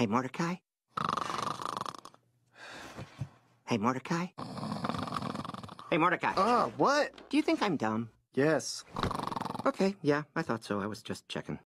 Hey, Mordecai? Hey, Mordecai? Hey, Mordecai. Ah, what? Do you think I'm dumb? Yes. Okay, yeah, I thought so. I was just checking.